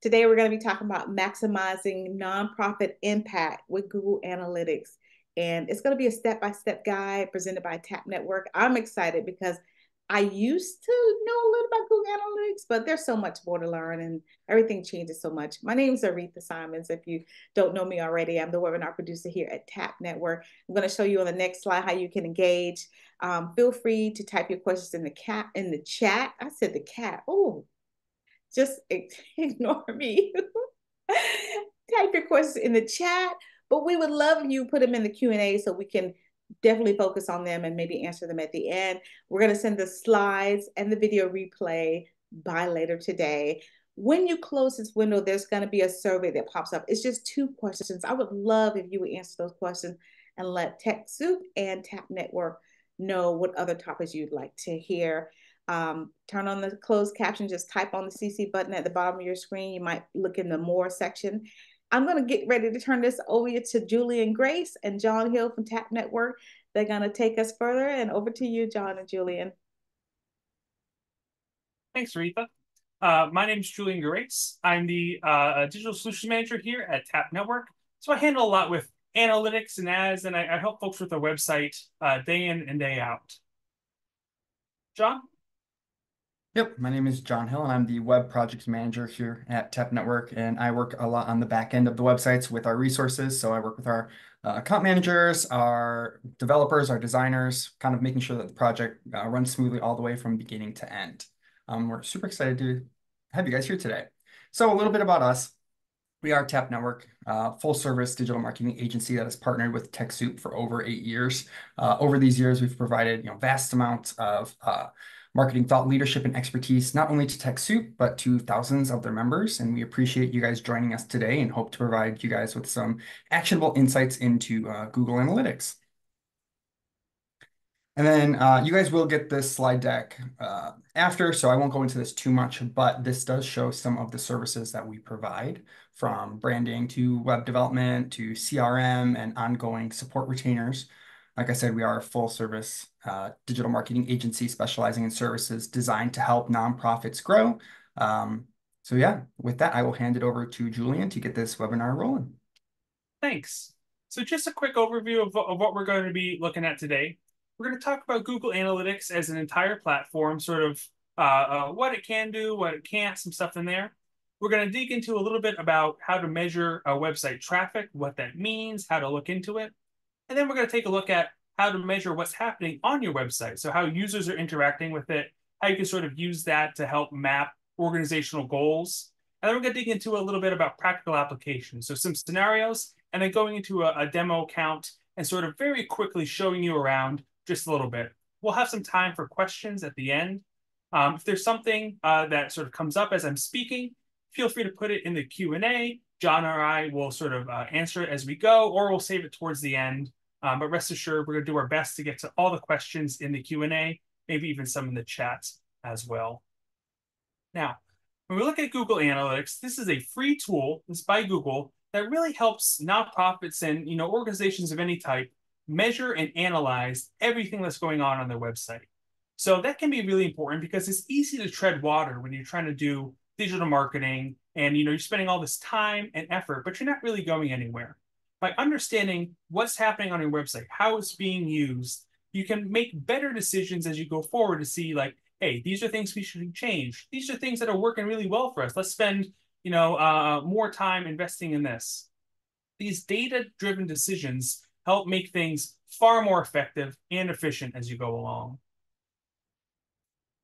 Today, we're going to be talking about maximizing nonprofit impact with Google Analytics. And it's going to be a step by step guide presented by Tapp Network. I'm excited because I used to know a little about Google Analytics, but there's so much more to learn and everything changes so much. My name is Aretha Simons. If you don't know me already, I'm the webinar producer here at Tapp Network. I'm going to show you on the next slide how you can engage. Um, feel free to type your questions in the cat in the chat. I said the cat. Oh, just ignore me. type your questions in the chat, but we would love you put them in the Q&A so we can definitely focus on them and maybe answer them at the end. We're going to send the slides and the video replay by later today. When you close this window, there's going to be a survey that pops up. It's just two questions. I would love if you would answer those questions and let TechSoup and Tapp Network know what other topics you'd like to hear. Um, turn on the closed caption, just type on the CC button at the bottom of your screen. You might look in the more section I'm going to get ready to turn this over to Julian Gerace and Jon Hill from Tapp Network. They're going to take us further. And over to you, Jon and Julian. Thanks, Aretha. Uh, my name is Julian Gerace. I'm the uh, Digital Solutions Manager here at Tapp Network. So I handle a lot with analytics and ads, and I, I help folks with their website uh, day in and day out. John? Yep, my name is Jon Hill, and I'm the Web Projects Manager here at Tapp Network, and I work a lot on the back end of the websites with our resources. So I work with our uh, account managers, our developers, our designers, kind of making sure that the project uh, runs smoothly all the way from beginning to end. Um, we're super excited to have you guys here today. So a little bit about us. We are Tapp Network, uh, full service digital marketing agency that has partnered with TechSoup for over eight years. Uh, over these years, we've provided you know vast amounts of uh, marketing thought leadership and expertise, not only to TechSoup, but to thousands of their members. And we appreciate you guys joining us today and hope to provide you guys with some actionable insights into uh, Google Analytics. And then uh, you guys will get this slide deck uh, after, so I won't go into this too much, but this does show some of the services that we provide from branding to web development to CRM and ongoing support retainers. Like I said, we are a full service uh, digital marketing agency specializing in services designed to help nonprofits grow. Um, so yeah, with that, I will hand it over to Julian to get this webinar rolling. Thanks. So just a quick overview of, of what we're going to be looking at today. We're going to talk about Google Analytics as an entire platform, sort of uh, uh, what it can do, what it can't, some stuff in there. We're going to dig into a little bit about how to measure a website traffic, what that means, how to look into it. And then we're going to take a look at how to measure what's happening on your website. So how users are interacting with it, how you can sort of use that to help map organizational goals. And then we're going to dig into a little bit about practical applications. So some scenarios, and then going into a, a demo account and sort of very quickly showing you around just a little bit. We'll have some time for questions at the end. Um, if there's something uh, that sort of comes up as I'm speaking, feel free to put it in the Q&A. Jon or I will sort of uh, answer it as we go, or we'll save it towards the end um, but rest assured, we're going to do our best to get to all the questions in the Q&A, maybe even some in the chat as well. Now, when we look at Google Analytics, this is a free tool, this by Google, that really helps nonprofits and you know organizations of any type measure and analyze everything that's going on on their website. So that can be really important because it's easy to tread water when you're trying to do digital marketing and you know you're spending all this time and effort, but you're not really going anywhere by understanding what's happening on your website, how it's being used, you can make better decisions as you go forward to see like, hey, these are things we should change. These are things that are working really well for us. Let's spend, you know, uh, more time investing in this. These data-driven decisions help make things far more effective and efficient as you go along.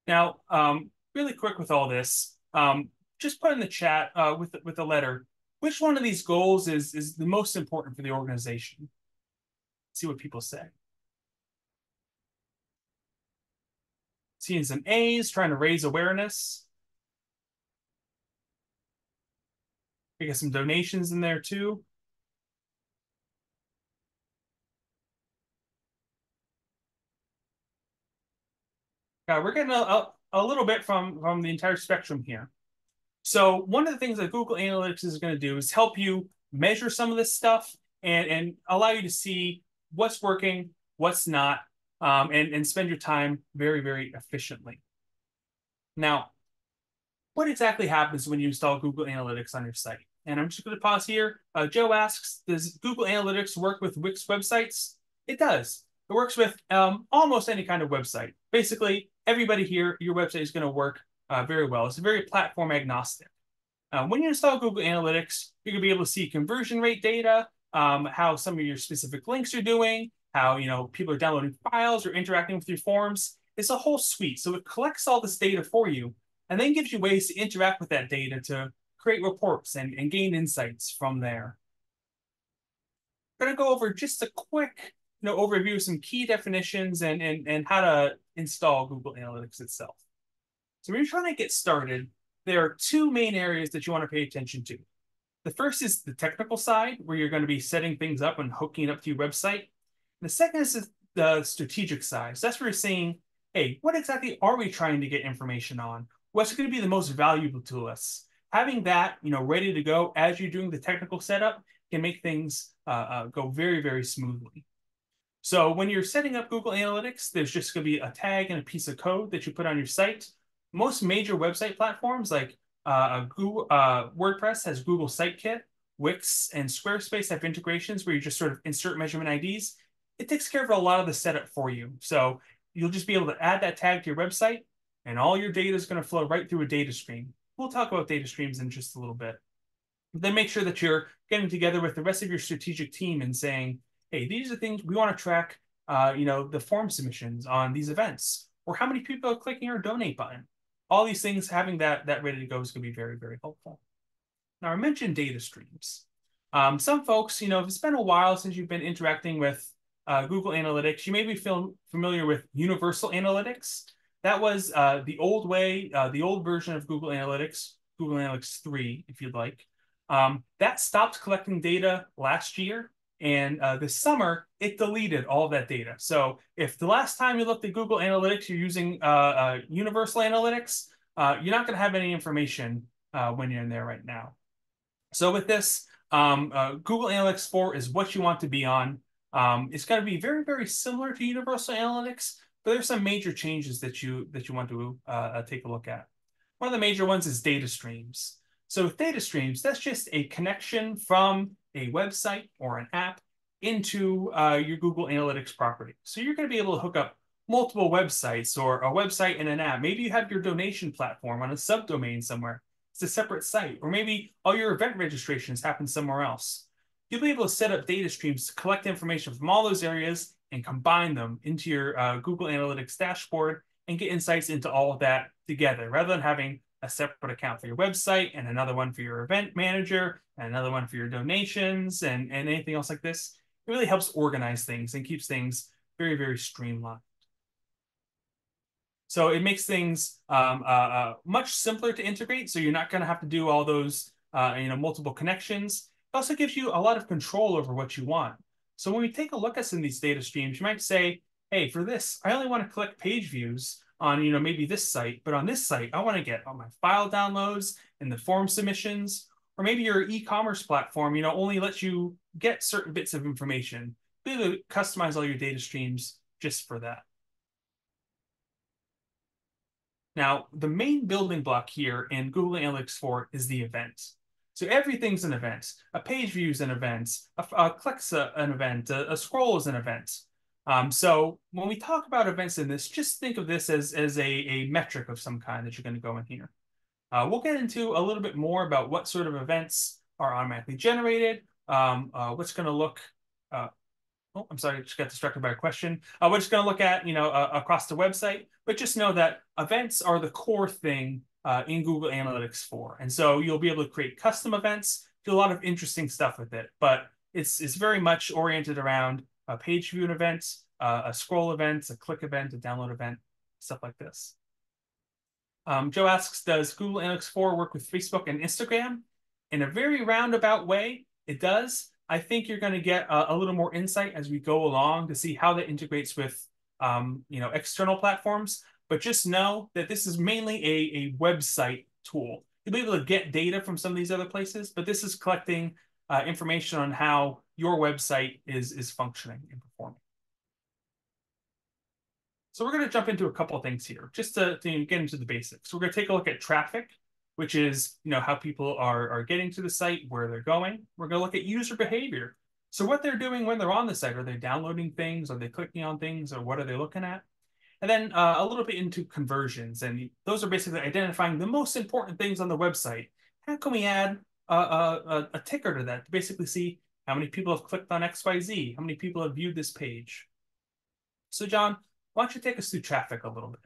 Now, um, really quick with all this, um, just put in the chat uh, with with the letter which one of these goals is, is the most important for the organization? see what people say. Seeing some A's, trying to raise awareness. We get some donations in there too. Yeah, we're getting a, a, a little bit from, from the entire spectrum here. So one of the things that Google Analytics is going to do is help you measure some of this stuff and, and allow you to see what's working, what's not, um, and, and spend your time very, very efficiently. Now, what exactly happens when you install Google Analytics on your site? And I'm just going to pause here. Uh, Joe asks, does Google Analytics work with Wix websites? It does. It works with um, almost any kind of website. Basically, everybody here, your website is going to work uh, very well. It's very platform agnostic. Uh, when you install Google Analytics, you're going to be able to see conversion rate data, um, how some of your specific links are doing, how you know people are downloading files or interacting with your forms. It's a whole suite. So it collects all this data for you and then gives you ways to interact with that data to create reports and, and gain insights from there. I'm going to go over just a quick you know, overview of some key definitions and, and, and how to install Google Analytics itself. So when you're trying to get started, there are two main areas that you want to pay attention to. The first is the technical side, where you're going to be setting things up and hooking it up to your website. The second is the strategic side. So that's where you're saying, hey, what exactly are we trying to get information on? What's going to be the most valuable to us? Having that, you know, ready to go as you're doing the technical setup can make things uh, uh, go very, very smoothly. So when you're setting up Google Analytics, there's just going to be a tag and a piece of code that you put on your site. Most major website platforms like uh, Google, uh, WordPress has Google Sitekit, Wix, and Squarespace have integrations where you just sort of insert measurement IDs. It takes care of a lot of the setup for you. So you'll just be able to add that tag to your website, and all your data is going to flow right through a data stream. We'll talk about data streams in just a little bit. then make sure that you're getting together with the rest of your strategic team and saying, hey, these are things we want to track, uh, you know, the form submissions on these events, or how many people are clicking our donate button. All these things, having that, that ready to go is going to be very, very helpful. Now, I mentioned data streams. Um, some folks, you know, if it's been a while since you've been interacting with uh, Google Analytics, you may be feel familiar with Universal Analytics. That was uh, the old way, uh, the old version of Google Analytics, Google Analytics 3, if you'd like. Um, that stopped collecting data last year. And uh, this summer, it deleted all that data. So if the last time you looked at Google Analytics, you're using uh, uh, Universal Analytics, uh, you're not going to have any information when you're in there right now. So with this, um, Google Analytics 4 is what you want to be on. Um, it's going to be very, very similar to Universal Analytics, but there's some major changes that you that you want to uh, uh, take a look at. One of the major ones is data streams. So with data streams, that's just a connection from a website or an app into uh, your Google Analytics property. So you're going to be able to hook up multiple websites or a website and an app. Maybe you have your donation platform on a subdomain somewhere. It's a separate site. Or maybe all your event registrations happen somewhere else you'll be able to set up data streams to collect information from all those areas and combine them into your uh, Google Analytics dashboard and get insights into all of that together rather than having a separate account for your website and another one for your event manager and another one for your donations and, and anything else like this. It really helps organize things and keeps things very, very streamlined. So it makes things um, uh, uh, much simpler to integrate. So you're not going to have to do all those, uh, you know, multiple connections. It also gives you a lot of control over what you want. So when we take a look at some of these data streams, you might say, hey, for this, I only want to collect page views on, you know, maybe this site, but on this site, I want to get all my file downloads and the form submissions, or maybe your e-commerce platform, you know, only lets you get certain bits of information. Be able to customize all your data streams just for that. Now, the main building block here in Google Analytics 4 is the event. So everything's an event. A page view is an event. A, a click's a, an event. A, a, scroll is an event. Um, so when we talk about events in this, just think of this as, as a, a metric of some kind that you're going to go in here. Uh, we'll get into a little bit more about what sort of events are automatically generated, um, uh, what's going to look, uh, oh, I'm sorry, I just got distracted by a question. Uh, we're just going to look at, you know, uh, across the website, but just know that events are the core thing uh, in Google Analytics 4. And so you'll be able to create custom events, do a lot of interesting stuff with it. But it's, it's very much oriented around a page view event, uh, a scroll event, a click event, a download event, stuff like this. Um, Joe asks, does Google Analytics 4 work with Facebook and Instagram? In a very roundabout way, it does. I think you're going to get a, a, little more insight as we go along to see how that integrates with um, you know, external platforms but just know that this is mainly a, a website tool. You'll be able to get data from some of these other places, but this is collecting uh, information on how your website is, is functioning and performing. So we're going to jump into a couple of things here, just to, to get into the basics. We're going to take a look at traffic. which is you know how people are are getting to the site, where they're going. We're going to look at user behavior. So what they're doing when they're on the site, are they downloading things? Are they clicking on things? Or what are they looking at? And then uh, a little bit into conversions. And those are basically identifying the most important things on the website. How can we add a, a, a ticker to that to basically see how many people have clicked on XYZ? How many people have viewed this page? So Jon, why don't you take us through traffic a little bit?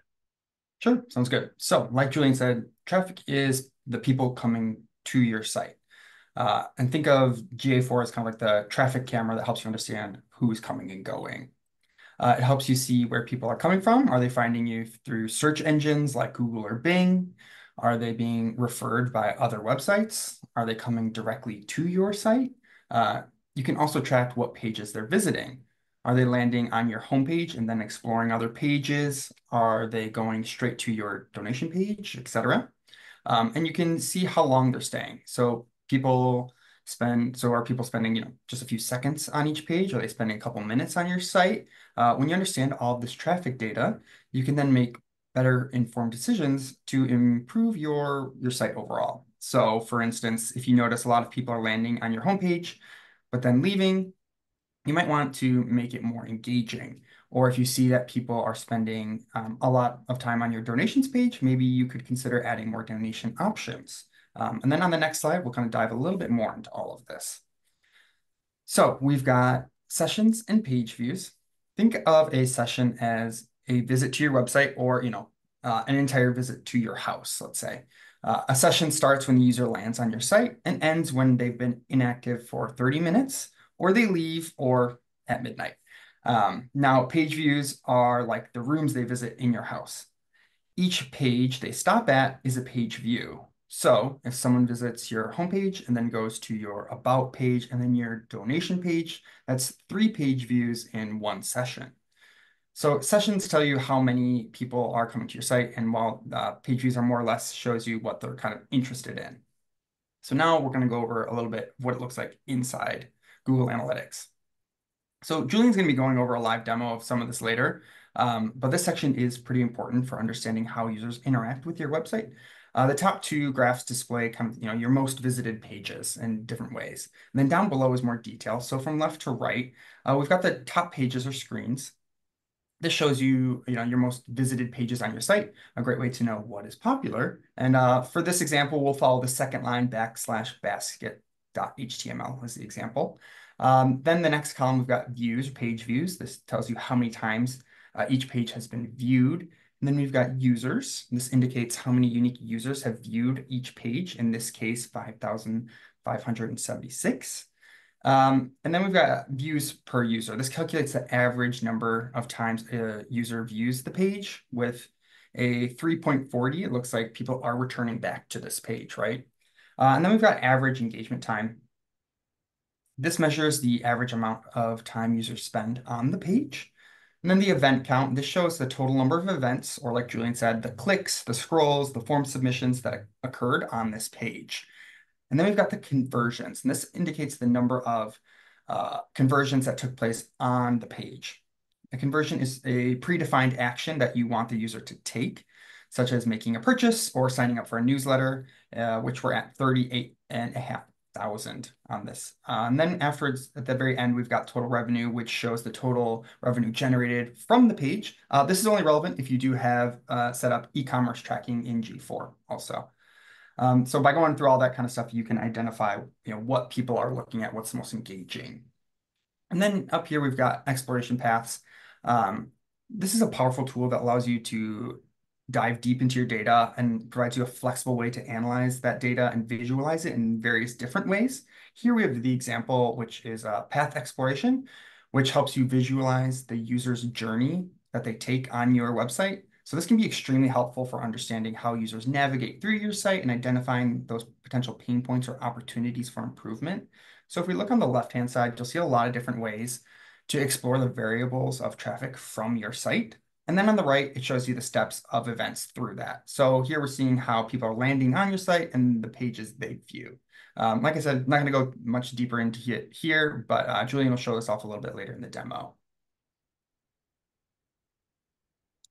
Sure, sounds good. So like Julian said, traffic is the people coming to your site. Uh, and think of GA4 as kind of like the traffic camera that helps you understand who's coming and going. Uh, it helps you see where people are coming from. Are they finding you through search engines like Google or Bing? Are they being referred by other websites? Are they coming directly to your site? Uh, you can also track what pages they're visiting. Are they landing on your homepage and then exploring other pages? Are they going straight to your donation page, etc.? Um, and you can see how long they're staying. So people spend, so are people spending, you know, just a few seconds on each page? Are they spending a couple minutes on your site? Uh, when you understand all of this traffic data, you can then make better informed decisions to improve your, your site overall. So for instance, if you notice a lot of people are landing on your homepage, but then leaving, you might want to make it more engaging. Or if you see that people are spending um, a lot of time on your donations page, maybe you could consider adding more donation options. Um, and then on the next slide, we'll kind of dive a little bit more into all of this. So we've got sessions and page views. Think of a session as a visit to your website or, you know, uh, an entire visit to your house, let's say. Uh, a session starts when the user lands on your site and ends when they've been inactive for 30 minutes or they leave or at midnight. Um, now, page views are like the rooms they visit in your house. Each page they stop at is a page view. So if someone visits your homepage and then goes to your about page and then your donation page, that's three page views in one session. So sessions tell you how many people are coming to your site and while uh, page views are more or less shows you what they're kind of interested in. So now we're going to go over a little bit what it looks like inside Google Analytics. So Julian's going to be going over a live demo of some of this later, um, but this section is pretty important for understanding how users interact with your website. Uh, the top two graphs display kind of, you know, your most visited pages in different ways. And then down below is more detail. So from left to right, uh, we've got the top pages or screens. This shows you, you know, your most visited pages on your site, a great way to know what is popular. And uh, for this example, we'll follow the second line backslash basket.html as the example. Um, then the next column, we've got views, page views. This tells you how many times uh, each page has been viewed. And then we've got users. This indicates how many unique users have viewed each page. In this case, 5,576. Um, and then we've got views per user. This calculates the average number of times a user views the page with a 3.40. It looks like people are returning back to this page, right? Uh, and then we've got average engagement time. This measures the average amount of time users spend on the page. And then the event count, this shows the total number of events, or like Julian said, the clicks, the scrolls, the form submissions that occurred on this page. And then we've got the conversions, and this indicates the number of uh, conversions that took place on the page. A conversion is a predefined action that you want the user to take, such as making a purchase or signing up for a newsletter, uh, which we're at 38 and a half thousand on this. Uh, and then afterwards, at the very end, we've got total revenue, which shows the total revenue generated from the page. Uh, this is only relevant if you do have uh, set up e-commerce tracking in G4 also. Um, so by going through all that kind of stuff, you can identify you know, what people are looking at, what's the most engaging. And then up here, we've got exploration paths. Um, this is a powerful tool that allows you to dive deep into your data and provides you a flexible way to analyze that data and visualize it in various different ways. Here we have the example, which is a path exploration, which helps you visualize the user's journey that they take on your website. So this can be extremely helpful for understanding how users navigate through your site and identifying those potential pain points or opportunities for improvement. So if we look on the left-hand side, you'll see a lot of different ways to explore the variables of traffic from your site. And then on the right, it shows you the steps of events through that. So here we're seeing how people are landing on your site and the pages they view. Um, like I said, I'm not going to go much deeper into it here, but uh, Julian will show this off a little bit later in the demo.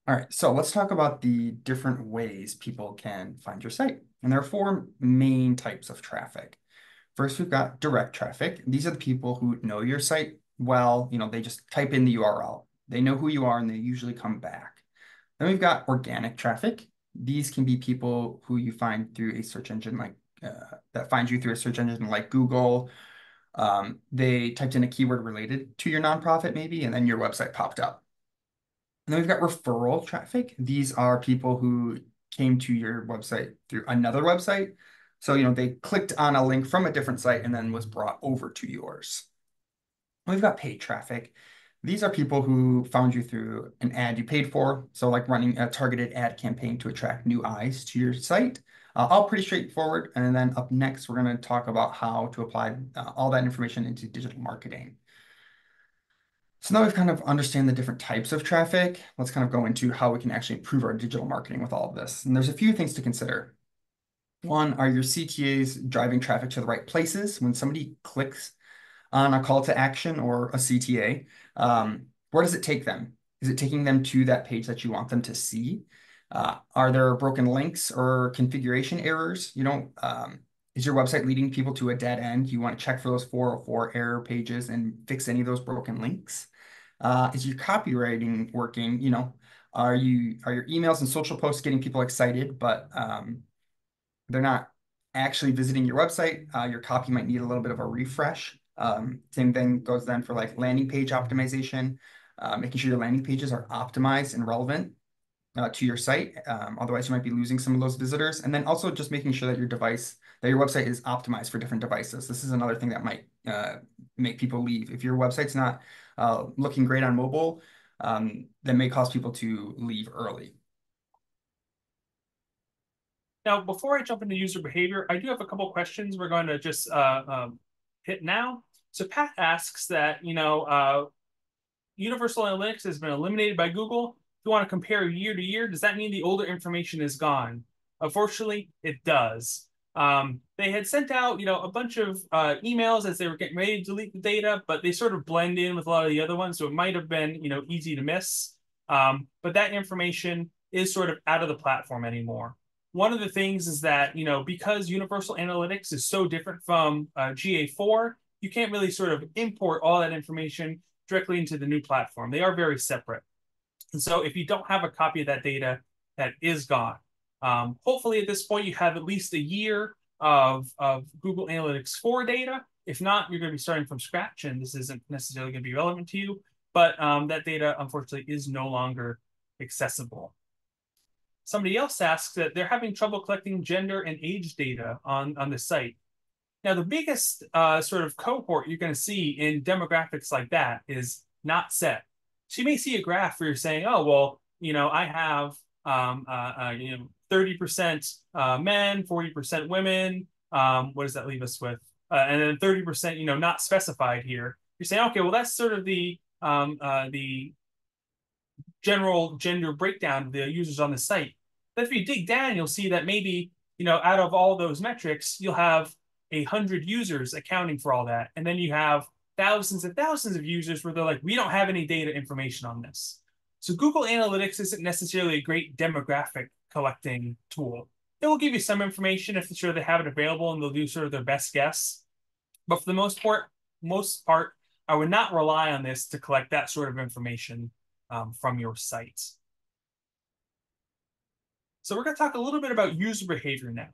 All right, so let's talk about the different ways people can find your site. And there are four main types of traffic. First, we've got direct traffic. These are the people who know your site well. You know, they just type in the URL. They know who you are and they usually come back. Then we've got organic traffic. These can be people who you find through a search engine like uh, that finds you through a search engine like Google. Um, they typed in a keyword related to your nonprofit maybe, and then your website popped up. And then we've got referral traffic. These are people who came to your website through another website. So, you know, they clicked on a link from a different site and then was brought over to yours. We've got paid traffic. These are people who found you through an ad you paid for. So like running a targeted ad campaign to attract new eyes to your site. Uh, all pretty straightforward. And then up next, we're going to talk about how to apply uh, all that information into digital marketing. So now we've kind of understand the different types of traffic. Let's kind of go into how we can actually improve our digital marketing with all of this. And there's a few things to consider. One, are your CTAs driving traffic to the right places? When somebody clicks on a call to action or a CTA, um, where does it take them? Is it taking them to that page that you want them to see? Uh, are there broken links or configuration errors? You know, um, is your website leading people to a dead end? You want to check for those 404 error pages and fix any of those broken links. Uh, is your copywriting working? You know, are you are your emails and social posts getting people excited, but um, they're not actually visiting your website? Uh, your copy might need a little bit of a refresh. Um, same thing goes then for like landing page optimization, uh, making sure your landing pages are optimized and relevant uh, to your site. Um, otherwise, you might be losing some of those visitors. And then also just making sure that your device, that your website is optimized for different devices. This is another thing that might uh, make people leave. If your website's not uh, looking great on mobile, um, that may cause people to leave early. Now, before I jump into user behavior, I do have a couple questions we're going to just uh, um, hit now. So Pat asks that, you know, uh, Universal Analytics has been eliminated by Google you want to compare year to year, does that mean the older information is gone? Unfortunately, it does. Um, they had sent out, you know, a bunch of uh, emails as they were getting ready to delete the data, but they sort of blend in with a lot of the other ones, so it might have been, you know, easy to miss. Um, but that information is sort of out of the platform anymore. One of the things is that, you know, because Universal Analytics is so different from uh, GA4, you can't really sort of import all that information directly into the new platform. They are very separate. And so if you don't have a copy of that data, that is gone. Um, hopefully at this point, you have at least a year of, of Google Analytics 4 data. If not, you're going to be starting from scratch, and this isn't necessarily going to be relevant to you. But um, that data, unfortunately, is no longer accessible. Somebody else asks that they're having trouble collecting gender and age data on, on the site. Now, the biggest uh, sort of cohort you're going to see in demographics like that is not set. So you may see a graph where you're saying, oh, well, you know, I have, um, uh, uh, you know, 30% uh, men, 40% women. Um, what does that leave us with? Uh, and then 30%, you know, not specified here. You're saying, okay, well, that's sort of the um, uh, the general gender breakdown of the users on the site. But if you dig down, you'll see that maybe, you know, out of all those metrics, you'll have a hundred users accounting for all that. And then you have thousands and thousands of users where they're like, we don't have any data information on this. So Google Analytics isn't necessarily a great demographic collecting tool. It will give you some information if sure they have it available and they'll do sort of their best guess. But for the most part, most part, I would not rely on this to collect that sort of information um, from your site. So we're going to talk a little bit about user behavior now.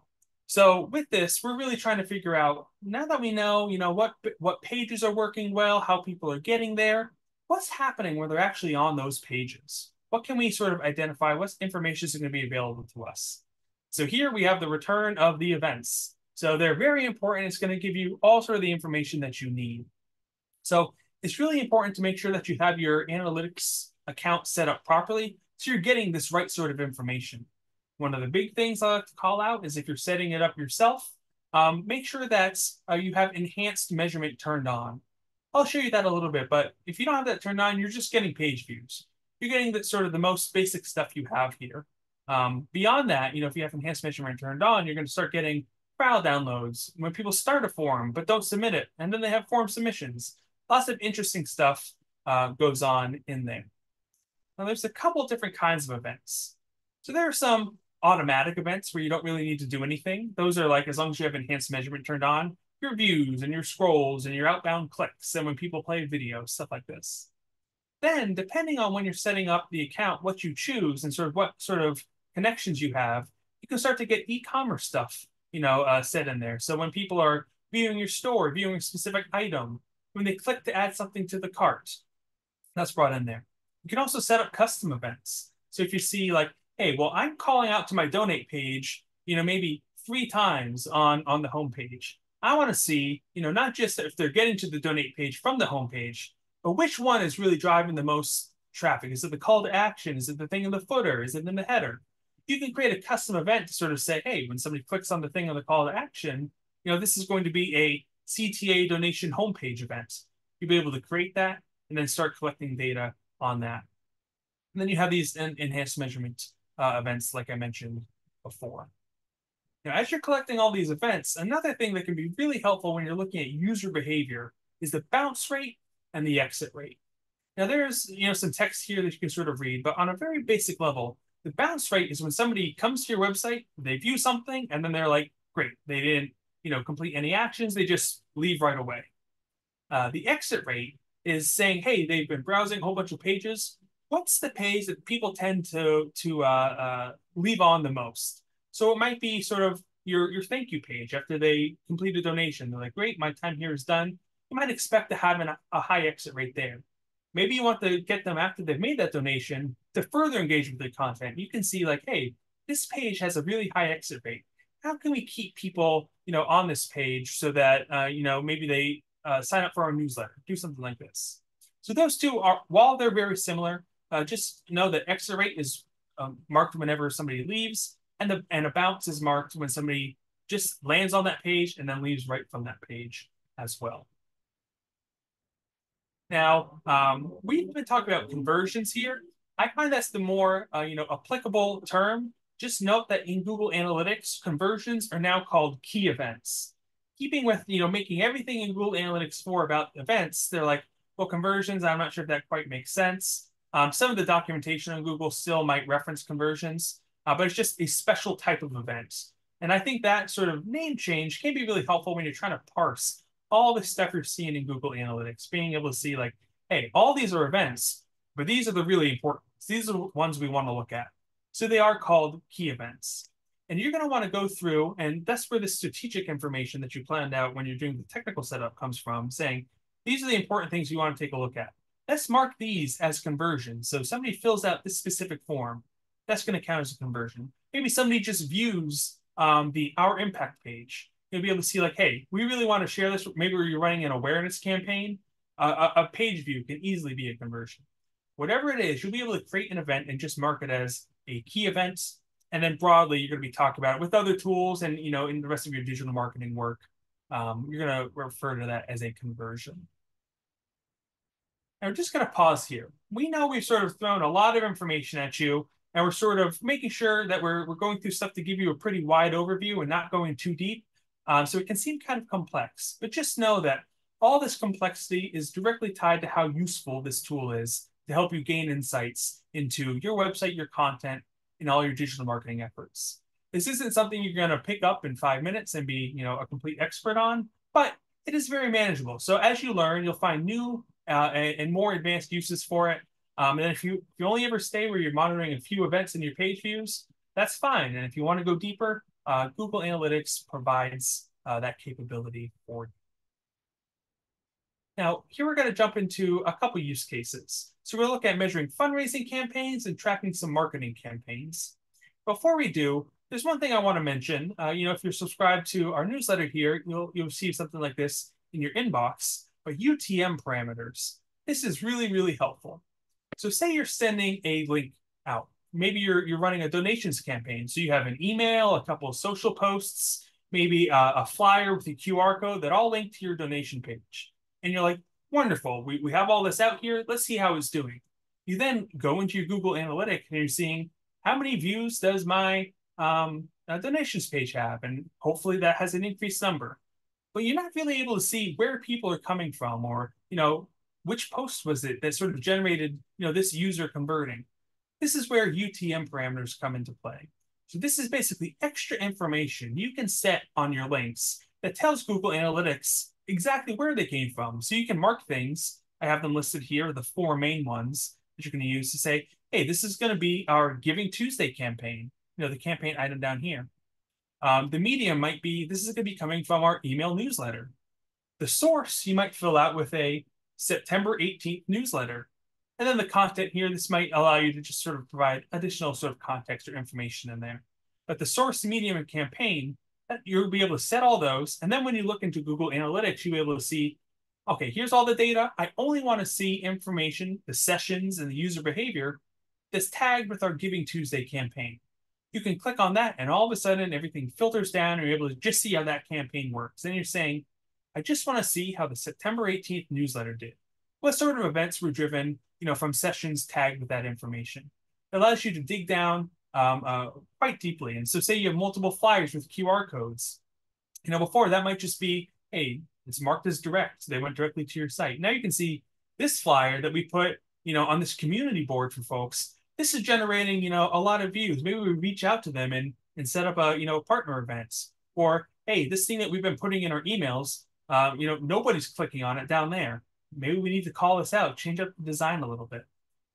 So with this, we're really trying to figure out now that we know, you know, what what pages are working well, how people are getting there, what's happening when they're actually on those pages. What can we sort of identify? What information is going to be available to us? So here we have the return of the events. So they're very important. It's going to give you all sort of the information that you need. So it's really important to make sure that you have your analytics account set up properly so you're getting this right sort of information. One of the big things I like to call out is if you're setting it up yourself, um, make sure that uh, you have enhanced measurement turned on. I'll show you that a little bit, but if you don't have that turned on, you're just getting page views. You're getting the sort of the most basic stuff you have here. Um, beyond that, you know, if you have enhanced measurement turned on, you're going to start getting file downloads when people start a form but don't submit it, and then they have form submissions. Lots of interesting stuff uh, goes on in there. Now, there's a couple different kinds of events. So there are some automatic events where you don't really need to do anything. Those are like as long as you have enhanced measurement turned on, your views and your scrolls and your outbound clicks, and when people play video, stuff like this. Then, depending on when you're setting up the account, what you choose and sort of what sort of connections you have, you can start to get e-commerce stuff, you know, uh, set in there. So when people are viewing your store, viewing a specific item, when they click to add something to the cart, that's brought in there. You can also set up custom events. So if you see like, hey, well, I'm calling out to my donate page, you know, maybe three times on on the homepage. I want to see, you know, not just if they're getting to the donate page from the homepage, but which one is really driving the most traffic? Is it the call to action? Is it the thing in the footer? Is it in the header? You can create a custom event to sort of say, hey, when somebody clicks on the thing on the call to action, you know, this is going to be a CTA donation homepage event. You'll be able to create that and then start collecting data on that. And then you have these en enhanced measurement uh, events, like I mentioned before. Now, as you're collecting all these events, another thing that can be really helpful when you're looking at user behavior is the bounce rate and the exit rate. Now, there's you know some text here that you can sort of read, but on a very basic level, the bounce rate is when somebody comes to your website, they view something, and then they're like, great, they didn't you know complete any actions, they just leave right away. Uh, the exit rate is saying, hey, they've been browsing a whole bunch of pages. What's the page that people tend to to uh, uh, leave on the most? So it might be sort of your your thank you page after they complete a donation. They're like, great, my time here is done. You might expect to have an, a high exit rate there. Maybe you want to get them after they've made that donation to further engage with the content. You can see like, hey, this page has a really high exit rate. How can we keep people, you know, on this page so that uh, you know maybe they uh, sign up for our newsletter, do something like this. So those two are, while they're very similar, uh, just know that exit rate is um, marked whenever somebody leaves, and the and a bounce is marked when somebody just lands on that page and then leaves right from that page as well. Now, um, we've been talking about conversions here. I find that's the more uh, you know applicable term. Just note that in Google Analytics, conversions are now called key events keeping with you know making everything in Google Analytics 4 about events, they're like, well, conversions. I'm not sure if that quite makes sense. Um, some of the documentation on Google still might reference conversions, uh, but it's just a special type of event. And I think that sort of name change can be really helpful when you're trying to parse all the stuff you're seeing in Google Analytics, being able to see like, hey, all these are events, but these are the really important. These are the ones we want to look at. So they are called key events. And you're going to want to go through, and that's where the strategic information that you planned out when you're doing the technical setup comes from, saying, these are the important things you want to take a look at. Let's mark these as conversions. So somebody fills out this specific form, that's going to count as a conversion. Maybe somebody just views um, the Our Impact page. You'll be able to see like, hey, we really want to share this. Maybe you're running an awareness campaign. Uh, a, a page view can easily be a conversion. Whatever it is, you'll be able to create an event and just mark it as a key event and then broadly, you're going to be talking about it with other tools and, you know, in the rest of your digital marketing work, um, you're going to refer to that as a conversion. Now we're just going to pause here. We know we've sort of thrown a lot of information at you and we're sort of making sure that we're, we're going through stuff to give you a pretty wide overview and not going too deep. Um, so it can seem kind of complex, but just know that all this complexity is directly tied to how useful this tool is to help you gain insights into your website, your content, and all your digital marketing efforts. This isn't something you're going to pick up in five minutes and be, you know, a complete expert on, but it is very manageable. So as you learn, you'll find new uh, and, and, more advanced uses for it. Um, and if you if you only ever stay where you're monitoring a few events in your page views, that's fine. And if you want to go deeper, uh, Google Analytics provides uh, that capability for you. Now, here we're going to jump into a couple use cases. So we'll look at measuring fundraising campaigns and tracking some marketing campaigns. Before we do, there's one thing I want to mention. Uh, you know, if you're subscribed to our newsletter here, you'll you'll see something like this in your inbox. But UTM parameters, this is really really helpful. So say you're sending a link out. Maybe you're you're running a donations campaign. So you have an email, a couple of social posts, maybe a, a flyer with a QR code that all link to your donation page. And you're like, wonderful. We, we have all this out here. Let's see how it's doing. You then go into your Google Analytic and you're seeing how many views does my um, uh, donations page have? And hopefully that has an increased number. But you're not really able to see where people are coming from or, you know, which post was it that sort of generated, you know, this user converting. This is where UTM parameters come into play. So this is basically extra information you can set on your links that tells Google Analytics exactly where they came from. So you can mark things. I have them listed here, the four main ones that you're going to use to say, hey, this is going to be our Giving Tuesday campaign, you know, the campaign item down here. Um, the medium might be, this is going to be coming from our email newsletter. The source you might fill out with a September 18th newsletter. And then the content here, this might allow you to just sort of provide additional sort of context or information in there. But the source, medium, and campaign, you'll be able to set all those. And then when you look into Google Analytics, you'll be able to see, okay, here's all the data. I only want to see information, the sessions and the user behavior that's tagged with our Giving Tuesday campaign. You can click on that and all of a sudden everything filters down and you're able to just see how that campaign works. Then you're saying, I just want to see how the September 18th newsletter did. What sort of events were driven, you know, from sessions tagged with that information? It allows you to dig down um, uh, quite deeply. And so say you have multiple flyers with QR codes. You know, before that might just be, hey, it's marked as direct. So they went directly to your site. Now you can see this flyer that we put, you know, on this community board for folks. This is generating, you know, a lot of views. Maybe we reach out to them and and set up a, you know, partner events. Or hey, this thing that we've been putting in our emails, um, you know, nobody's clicking on it down there. Maybe we need to call this out, change up the design a little bit.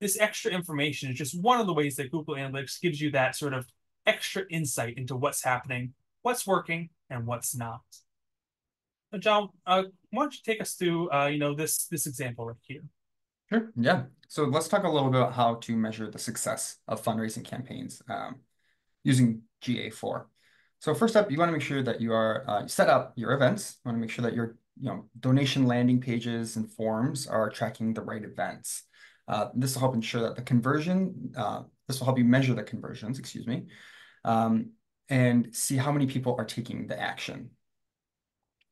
This extra information is just one of the ways that Google Analytics gives you that sort of extra insight into what's happening, what's working, and what's not. Now, Jon, uh, why don't you take us through, uh, you know, this this example right here? Sure. Yeah. So let's talk a little bit about how to measure the success of fundraising campaigns um, using GA4. So first up, you want to make sure that you are uh, set up your events. You want to make sure that your you know donation landing pages and forms are tracking the right events. Uh, this will help ensure that the conversion. Uh, this will help you measure the conversions. Excuse me, um, and see how many people are taking the action.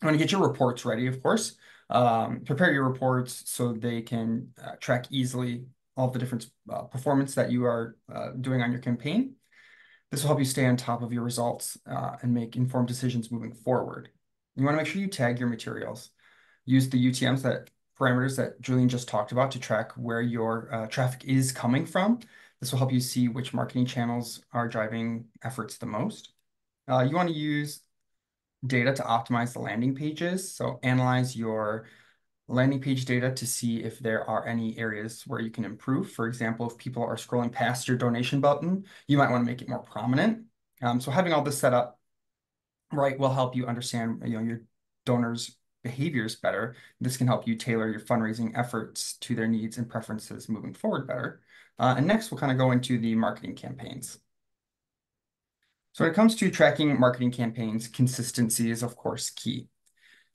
You want to get your reports ready, of course. Um, prepare your reports so they can uh, track easily all the different uh, performance that you are uh, doing on your campaign. This will help you stay on top of your results uh, and make informed decisions moving forward. You want to make sure you tag your materials. Use the UTMs that parameters that Julian just talked about to track where your uh, traffic is coming from. This will help you see which marketing channels are driving efforts the most. Uh, you want to use data to optimize the landing pages. So analyze your landing page data to see if there are any areas where you can improve. For example, if people are scrolling past your donation button, you might want to make it more prominent. Um, so having all this set up right will help you understand you know your donors behaviors better. This can help you tailor your fundraising efforts to their needs and preferences moving forward better. Uh, and next, we'll kind of go into the marketing campaigns. So when it comes to tracking marketing campaigns, consistency is, of course, key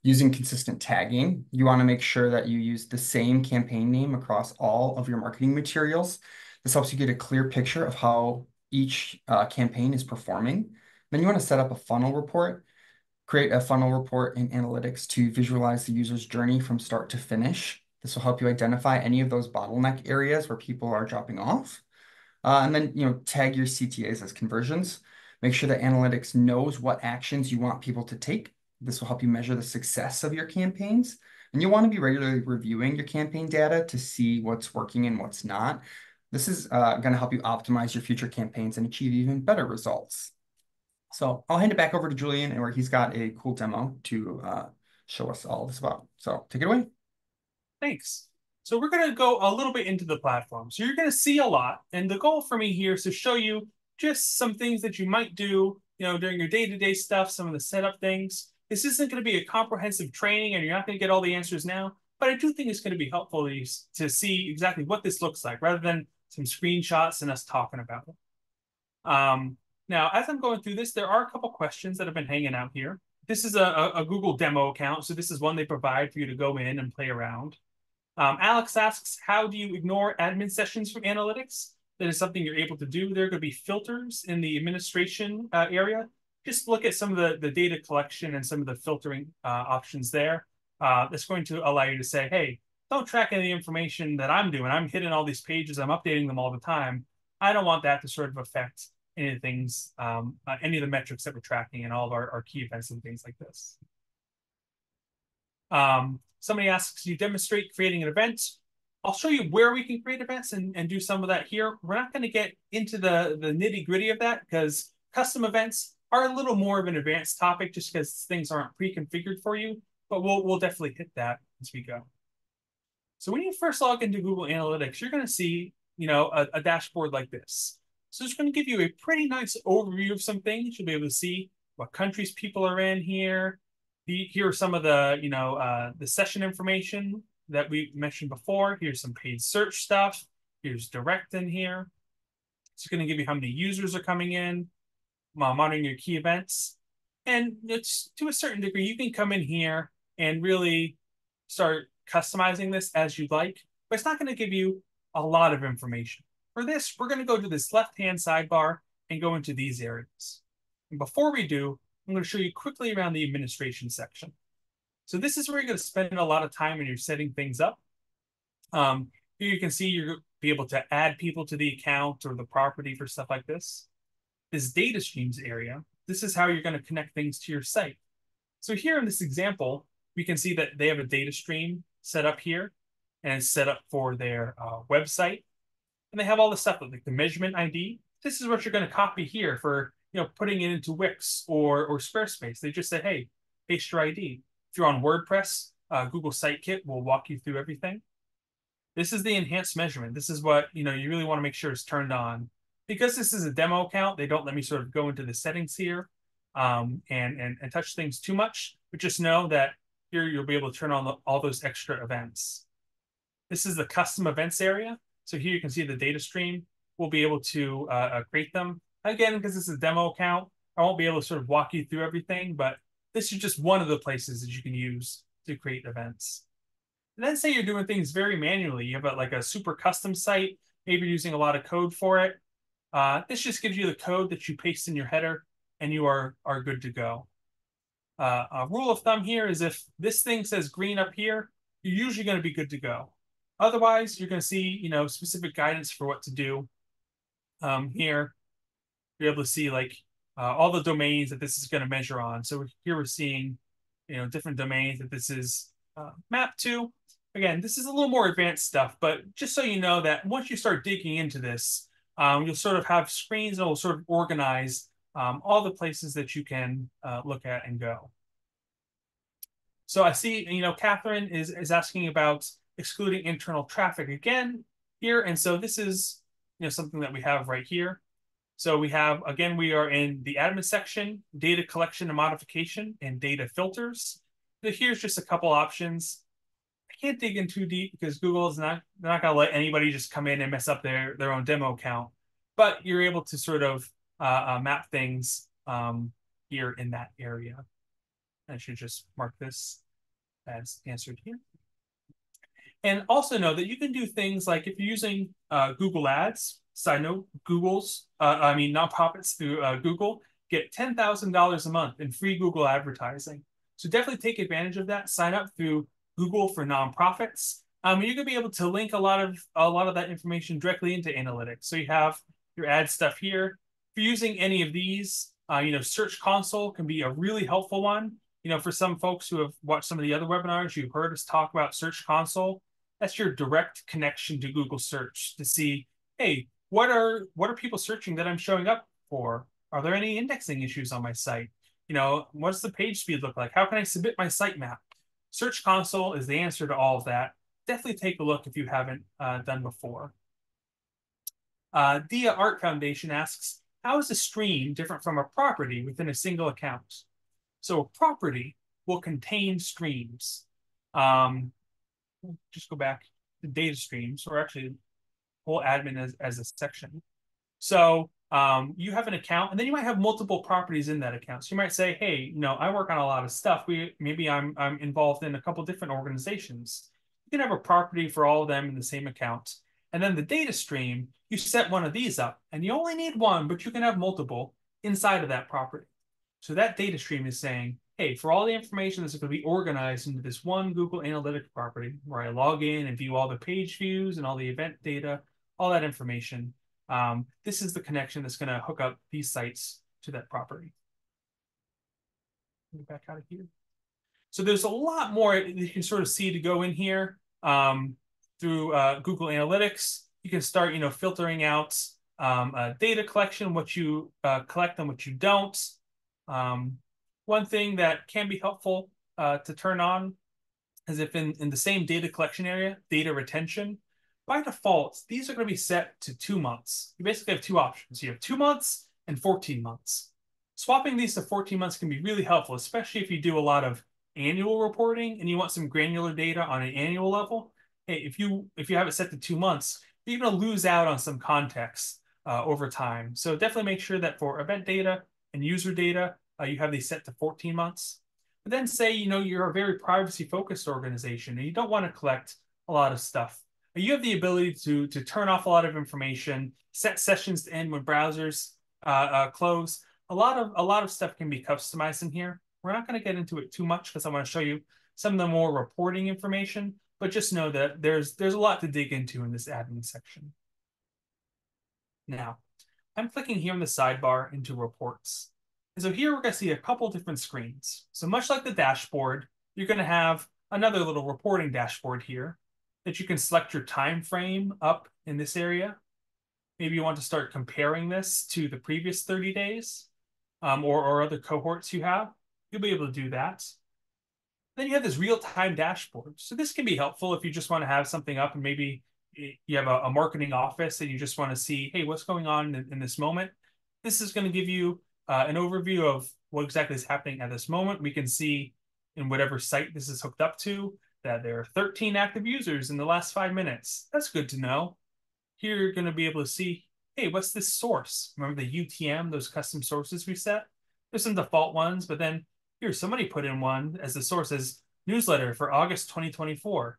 using consistent tagging. You want to make sure that you use the same campaign name across all of your marketing materials. This helps you get a clear picture of how each uh, campaign is performing. Then you want to set up a funnel report, create a funnel report in analytics to visualize the user's journey from start to finish. This will help you identify any of those bottleneck areas where people are dropping off. Uh, and then, you know, tag your CTAs as conversions. Make sure that analytics knows what actions you want people to take this will help you measure the success of your campaigns. And you'll want to be regularly reviewing your campaign data to see what's working and what's not. This is uh, going to help you optimize your future campaigns and achieve even better results. So I'll hand it back over to Julian where he's got a cool demo to uh, show us all this about. So take it away. Thanks. So we're going to go a little bit into the platform. So you're going to see a lot. And the goal for me here is to show you just some things that you might do, you know, during your day-to-day stuff, some of the setup things. This isn't going to be a comprehensive training and you're not going to get all the answers now, but I do think it's going to be helpful to, to see exactly what this looks like rather than some screenshots and us talking about it. Um, now, as I'm going through this, there are a couple questions that have been hanging out here. This is a, a, Google demo account, so this is one they provide for you to go in and play around. Um, Alex asks, how do you ignore admin sessions from analytics? That is something you're able to do. There are going to be filters in the administration uh, area just look at some of the, the data collection and some of the filtering uh, options there. Uh, that's going to allow you to say, hey, don't track any information that I'm doing. I'm hitting all these pages. I'm updating them all the time. I don't want that to sort of affect any of the things, um, uh, any of the metrics that we're tracking and all of our, our key events and things like this. Um, somebody asks, you demonstrate creating an event. I'll show you where we can create events and, and do some of that here. We're not going to get into the, the nitty gritty of that because custom events are a little more of an advanced topic just because things aren't pre-configured for you, but we'll we'll definitely hit that as we go. So when you first log into Google Analytics, you're going to see, you know, a, a dashboard like this. So it's going to give you a pretty nice overview of some things. You'll be able to see what countries people are in here. Here are some of the, you know, uh, the session information that we mentioned before. Here's some paid search stuff. Here's direct in here. It's going to give you how many users are coming in, monitoring your key events. And it's to a certain degree, you can come in here and really start customizing this as you like, but it's not going to give you a lot of information. For this, we're going to go to this left-hand sidebar and go into these areas. And before we do, I'm going to show you quickly around the administration section. So this is where you're going to spend a lot of time when you're setting things up. Um, here you can see you're be able to add people to the account or the property for stuff like this. This data streams area, this is how you're going to connect things to your site. So here in this example, we can see that they have a data stream set up here and set up for their uh, website. And they have all the stuff like the measurement ID. This is what you're going to copy here for you know putting it into Wix or or Squarespace. They just say, hey, paste your ID. If you're on WordPress, uh, Google Site Kit will walk you through everything. This is the enhanced measurement. This is what you know you really want to make sure is turned on. Because this is a demo account, they don't let me sort of go into the settings here um, and, and, and touch things too much. But just know that here you'll be able to turn on the, all those extra events. This is the custom events area. So here you can see the data stream. We'll be able to uh, uh create them. Again, because this is a demo account, I won't be able to sort of walk you through everything, but this is just one of the places that you can use to create events. And then say you're doing things very manually. You have a, like a super custom site, maybe using a lot of code for it. Uh, this just gives you the code that you paste in your header and you are, are good to go. Uh, a rule of thumb here is if this thing says green up here, you're usually going to be good to go. Otherwise, you're going to see, you know, specific guidance for what to do. Um, here, you're able to see like uh, all the domains that this is going to measure on. So here we're seeing, you know, different domains that this is uh, mapped to. Again, this is a little more advanced stuff, but just so you know that once you start digging into this, um, you'll sort of have screens that will sort of organize um, all the places that you can uh, look at and go. So I see, you know, Catherine is, is asking about excluding internal traffic again here. And so this is, you know, something that we have right here. So we have, again, we are in the admin section, data collection and modification and data filters. So here's just a couple options. I can't dig in too deep because Google is not, they're not going to let anybody just come in and mess up their, their own demo account. But you're able to sort of uh, uh, map things um, here in that area. I should just mark this as answered here. And also know that you can do things like if you're using uh, Google Ads, side note, Google's, uh, I mean, nonprofits through uh, Google get $10,000 a month in free Google advertising. So definitely take advantage of that. Sign up through Google for nonprofits. Um, you're gonna be able to link a lot of a lot of that information directly into analytics. So you have your ad stuff here. If you're using any of these, uh, you know, Search Console can be a really helpful one. You know, for some folks who have watched some of the other webinars, you've heard us talk about Search Console. That's your direct connection to Google Search to see, hey, what are what are people searching that I'm showing up for? Are there any indexing issues on my site? You know, what's the page speed look like? How can I submit my sitemap? Search Console is the answer to all of that. Definitely take a look if you haven't uh, done before. Uh, Dia Art Foundation asks, how is a stream different from a property within a single account? So a property will contain streams. Um, just go back to data streams, or actually whole admin as, as a section. So um, you have an account, and then you might have multiple properties in that account. So you might say, hey, you know, I work on a lot of stuff. We maybe I'm I'm involved in a couple different organizations. You can have a property for all of them in the same account. And then the data stream, you set one of these up, and you only need one, but you can have multiple inside of that property. So that data stream is saying, hey, for all the information that's going to be organized into this one Google Analytics property where I log in and view all the page views and all the event data, all that information, um, this is the connection that's going to hook up these sites to that property. Back out of here. So there's a lot more you can sort of see to go in here um, through uh, Google Analytics. You can start, you know, filtering out um, uh, data collection, what you uh, collect and what you don't. Um, one thing that can be helpful uh, to turn on is if in, in the same data collection area, data retention, by default, these are going to be set to two months. You basically have two options. You have two months and 14 months. Swapping these to 14 months can be really helpful, especially if you do a lot of annual reporting and you want some granular data on an annual level. Hey, if you if you have it set to two months, you're going to lose out on some context uh, over time. So definitely make sure that for event data and user data, uh, you have these set to 14 months. But then say, you know, you're a very privacy focused organization and you don't want to collect a lot of stuff. You have the ability to, to turn off a lot of information, set sessions to end when browsers uh, uh, close. A lot of a lot of stuff can be customized in here. We're not going to get into it too much because I want to show you some of the more reporting information, but just know that there's there's a lot to dig into in this admin section. Now, I'm clicking here in the sidebar into reports. And so here we're going to see a couple different screens. So much like the dashboard, you're going to have another little reporting dashboard here that you can select your time frame up in this area. Maybe you want to start comparing this to the previous 30 days um, or, or other cohorts you have. You'll be able to do that. Then you have this real-time dashboard. So this can be helpful if you just want to have something up and maybe you have a, a marketing office and you just want to see, hey, what's going on in, in this moment? This is going to give you uh, an overview of what exactly is happening at this moment. We can see in whatever site this is hooked up to that there are 13 active users in the last five minutes. That's good to know. Here you're going to be able to see, hey, what's this source? Remember the UTM, those custom sources we set? There's some default ones, but then here, somebody put in one as the source as newsletter for August 2024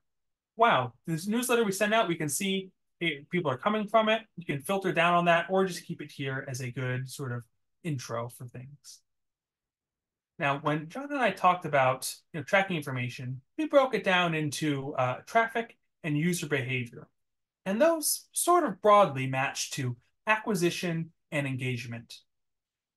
wow, this newsletter we send out, we can see hey, people are coming from it. You can filter down on that or just keep it here as a good sort of intro for things. Now, when Jon and I talked about you know, tracking information, we broke it down into uh, traffic and user behavior. And those sort of broadly match to acquisition and engagement.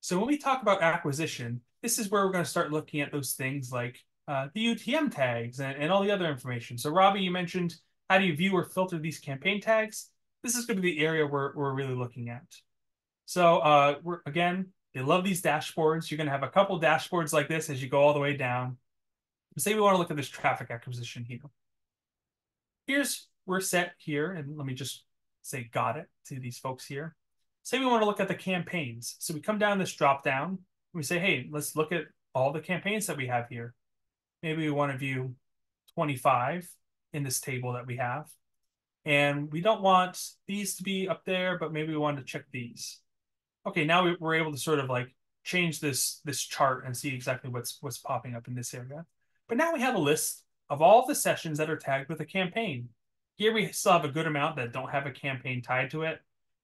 So when we talk about acquisition, this is where we're going to start looking at those things like uh, the UTM tags and, and all the other information. So Robbie, you mentioned how do you view or filter these campaign tags? This is going to be the area we're, we're really looking at. So uh, we're again, they love these dashboards. You're going to have a couple dashboards like this as you go all the way down. Say we want to look at this traffic acquisition here. Here's we're set here, and let me just say got it to these folks here. Say we want to look at the campaigns. So we come down this drop down. we say, hey, let's look at all the campaigns that we have here. Maybe we want to view 25 in this table that we have. And we don't want these to be up there, but maybe we want to check these. Okay, now we're able to sort of like change this this chart and see exactly what's what's popping up in this area. But now we have a list of all the sessions that are tagged with a campaign. Here we still have a good amount that don't have a campaign tied to it.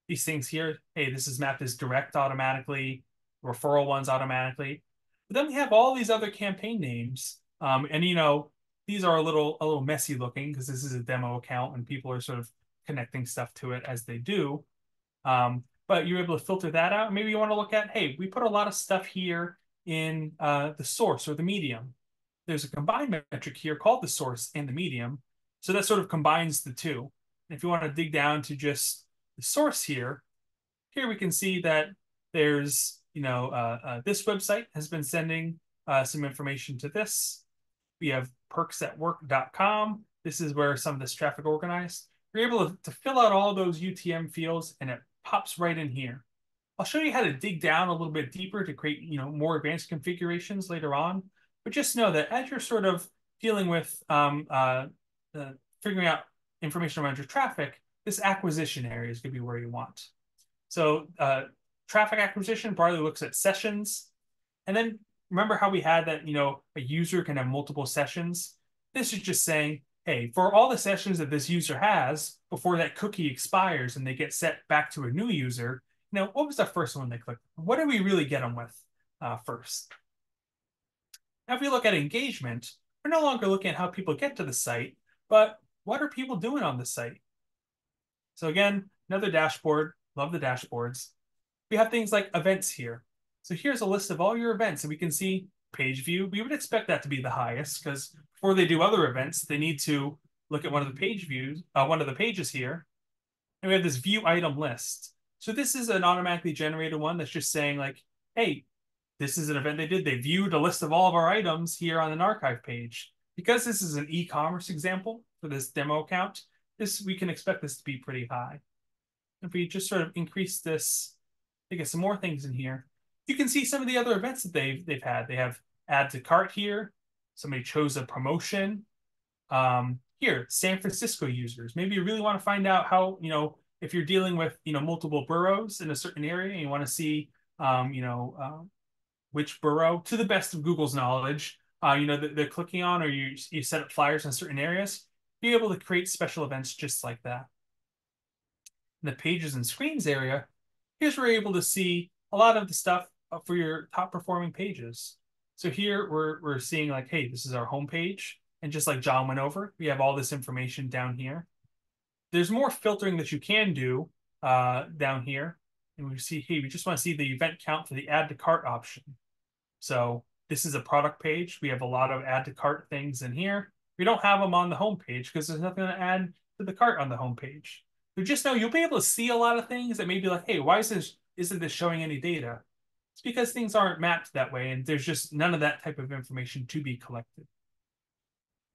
These things here, hey, this is mapped as direct automatically, referral ones automatically. But then we have all these other campaign names um, and you know, these are a little a little messy looking because this is a demo account and people are sort of connecting stuff to it as they do. Um, but you're able to filter that out. Maybe you want to look at, hey, we put a lot of stuff here in uh, the source or the medium. There's a combined metric here called the source and the medium. So that sort of combines the two. If you want to dig down to just the source here, here we can see that there's, you know, uh, uh, this website has been sending uh, some information to this. We have perksatwork.com. This is where some of this traffic organized. You're able to, to fill out all those UTM fields and it pops right in here. I'll show you how to dig down a little bit deeper to create, you know, more advanced configurations later on. But just know that as you're sort of dealing with um, uh, uh, figuring out information around your traffic, this acquisition area is going to be where you want. So uh, traffic acquisition broadly looks at sessions. And then remember how we had that, you know, a user can have multiple sessions? This is just saying, hey, for all the sessions that this user has before that cookie expires and they get set back to a new user, you know, what was the first one they clicked? What did we really get them with uh, first? Now, if we look at engagement, we're no longer looking at how people get to the site, but what are people doing on the site? So again, another dashboard, love the dashboards. We have things like events here. So here's a list of all your events, and we can see page view. We would expect that to be the highest because before they do other events, they need to look at one of the page views, uh, one of the pages here. And we have this view item list. So this is an automatically generated one that's just saying like, hey, this is an event they did. They viewed a list of all of our items here on an archive page. Because this is an e-commerce example for this demo account, this we can expect this to be pretty high. If we just sort of increase this, they get some more things in here. You can see some of the other events that they've they've had. They have add to cart here. Somebody chose a promotion. Um, here, San Francisco users. Maybe you really want to find out how, you know, if you're dealing with, you know, multiple boroughs in a certain area and you want to see, um, you know, uh, which borough, to the best of Google's knowledge, uh, you know, that they're clicking on or you, you set up flyers in certain areas, be able to create special events just like that. In the pages and screens area, here's where you're able to see a lot of the stuff for your top performing pages. So here we're, we're seeing like, hey, this is our homepage. And just like Jon went over, we have all this information down here. There's more filtering that you can do uh, down here. And we see, hey, we just want to see the event count for the add to cart option. So this is a product page. We have a lot of add to cart things in here. We don't have them on the homepage because there's nothing to add to the cart on the homepage. So just know you'll be able to see a lot of things that may be like, hey, why is this isn't this showing any data? It's because things aren't mapped that way and there's just none of that type of information to be collected.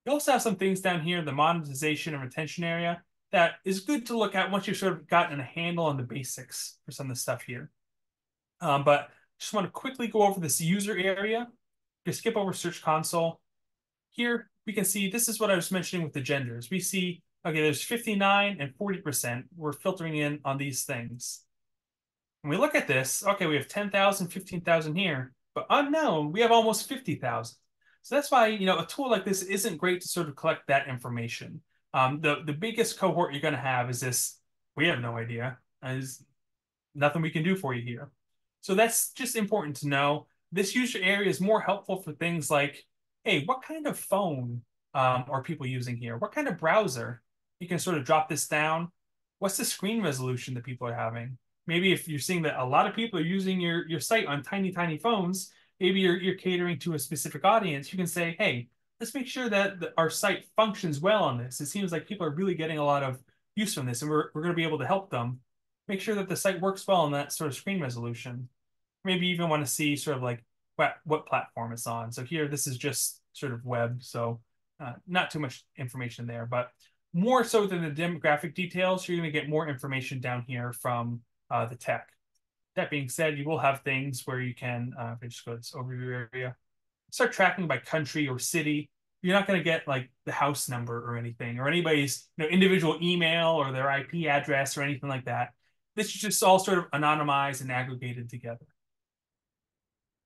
You also have some things down here the monetization and retention area that is good to look at once you've sort of gotten a handle on the basics for some of the stuff here. Um, but just want to quickly go over this user area. Just skip over Search Console. Here we can see this is what I was mentioning with the genders. We see, okay, there's 59 and 40%. We're filtering in on these things. When we look at this, okay, we have 10,000, 15,000 here, but unknown, we have almost 50,000. So that's why, you know, a tool like this isn't great to sort of collect that information. Um, the, the biggest cohort you're going to have is this, we have no idea. There's nothing we can do for you here. So that's just important to know. This user area is more helpful for things like, hey, what kind of phone um, are people using here? What kind of browser? You can sort of drop this down. What's the screen resolution that people are having? Maybe if you're seeing that a lot of people are using your, your site on tiny, tiny phones, maybe you're, you're catering to a specific audience, you can say, hey, let's make sure that the, our site functions well on this. It seems like people are really getting a lot of use from this, and we're, we're going to be able to help them make sure that the site works well on that sort of screen resolution. Maybe even want to see sort of like what, what platform it's on. So here, this is just sort of web, so uh, not too much information there, but more so than the demographic details, you're going to get more information down here from uh, the tech. That being said, you will have things where you can, uh, if I just go to this overview area, start tracking by country or city. You're not going to get like the house number or anything, or anybody's you know, individual email or their IP address or anything like that. This is just all sort of anonymized and aggregated together.